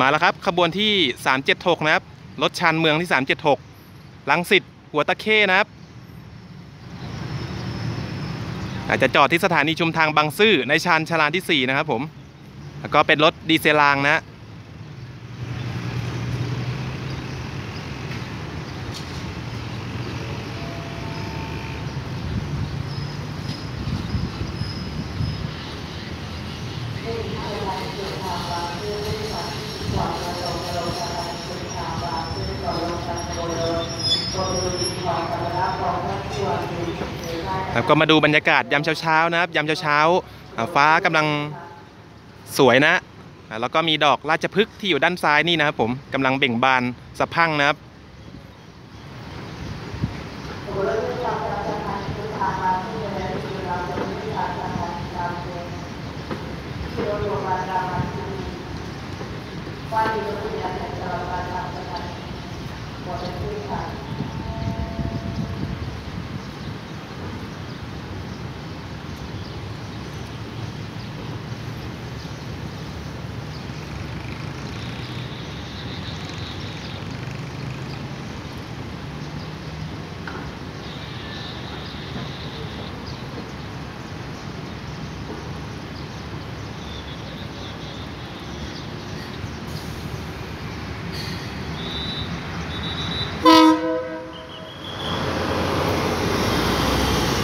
มาแล้วครับขบวนที่ 376 นะครับ รถชานเมืองที่ 376ลังสิตหัวตะเข้นะครับ อาจจะจอดที่สถานีชุมทางบางซื่อในชานชาลานที่ 4 นะครับผม แล้วก็เป็นรถดีเซลางนะ ครับก็มาดูบรรยากาศยามเช้าๆนะครับยามเช้าๆฟ้ากำลังสวยนะแล้วก็มีดอกราชพฤกษ์ที่อยู่ด้านซ้ายนี่นะครับผมกำลังเบ่งบานสะพั่งนะครับ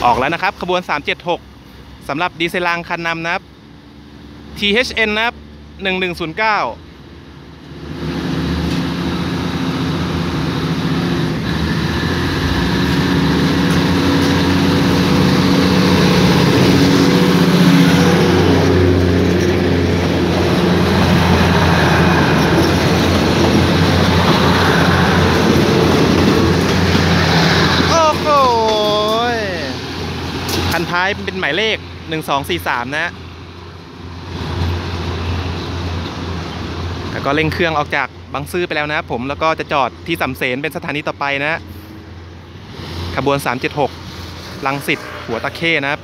ออกแล้วนะครับขบวน 376สำหรับดีเซลรางคันนำนะครับ THN นะครับ 1109 โอ้โห คันท้ายเป็นหมายเลข 1243 นะแล้วก็เร่งเครื่องออกจากบางซื่อไปแล้วนะครับผมแล้วก็จะจอดที่สำเสนเป็นสถานีต่อไปนะ ขบวน 376 ลังสิตหัวตะเข้นะครับ